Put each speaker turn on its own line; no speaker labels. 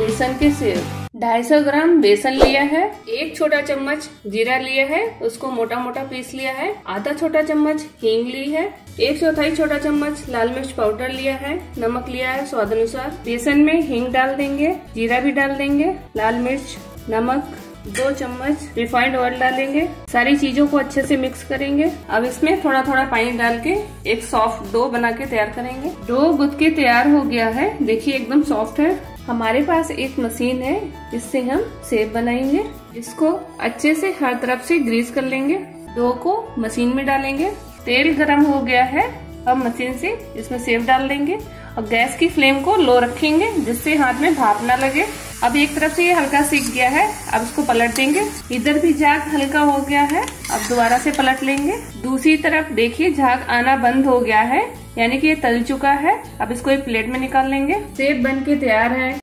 बेसन के सेव 250 ग्राम बेसन लिया है। एक छोटा चम्मच जीरा लिया है। उसको मोटा मोटा पीस लिया है। आधा छोटा चम्मच हींग ली है। एक चौथाई छोटा चम्मच लाल मिर्च पाउडर लिया है। नमक लिया है स्वाद अनुसार। बेसन में हींग डाल देंगे। जीरा भी डाल देंगे। लाल मिर्च, नमक, दो चम्मच रिफाइंड ऑयल डालेंगे। सारी चीज़ों को अच्छे से मिक्स करेंगे। अब इसमें थोड़ा थोड़ा पानी डाल के एक सॉफ्ट डो बना के तैयार करेंगे। डो गुद के तैयार हो गया है। देखिए, एकदम सॉफ्ट है। हमारे पास एक मशीन है इससे हम सेब बनाएँगे। इसको अच्छे से हर तरफ़ से ग्रीस कर लेंगे। दो को मशीन में डालेंगे। तेल गरम हो गया है, अब मशीन से इसमें सेब डाल देंगे। और गैस की फ्लेम को लो रखेंगे, जिससे हाथ में भाप ना लगे। अब एक तरफ़ से ये हल्का सीख गया है, अब इसको पलट देंगे। इधर भी झाग हल्का हो गया है, अब दोबारा से पलट लेंगे। दूसरी तरफ़ देखिए, झाग आना बंद हो गया है, यानी कि ये तल चुका है। अब इसको एक प्लेट में निकाल लेंगे। सेब बन के तैयार है।